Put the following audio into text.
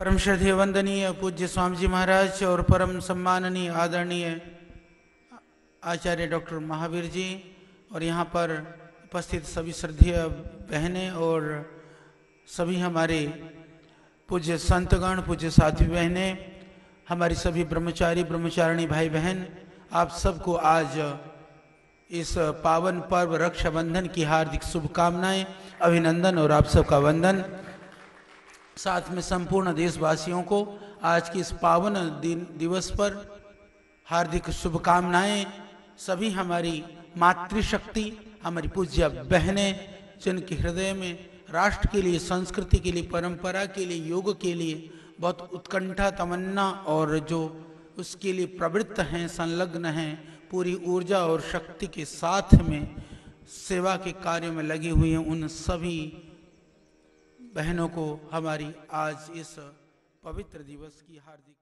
परम श्रद्धेय वंदनीय पूज्य स्वामी जी महाराज और परम सम्माननीय आदरणीय आचार्य डॉक्टर महावीर जी और यहाँ पर उपस्थित सभी श्रद्धेय बहनें और सभी हमारे पूज्य संतगण, पूज्य साथी बहनें, हमारी सभी ब्रह्मचारी, ब्रह्मचारिणी भाई बहन आप सबको आज इस पावन पर्व रक्षाबंधन की हार्दिक शुभकामनाएँ, अभिनंदन और आप सबका वंदन। साथ में संपूर्ण देशवासियों को आज की इस पावन दिन, दिवस पर हार्दिक शुभकामनाएँ। सभी हमारी मातृशक्ति, हमारी पूज्य बहनें, जिनके हृदय में राष्ट्र के लिए, संस्कृति के लिए, परंपरा के लिए, योग के लिए बहुत उत्कंठा, तमन्ना और जो उसके लिए प्रवृत्त हैं, संलग्न हैं, पूरी ऊर्जा और शक्ति के साथ में सेवा के कार्य में लगी हुई हैं, उन सभी बहनों को हमारी आज इस पवित्र दिवस की हार्दिक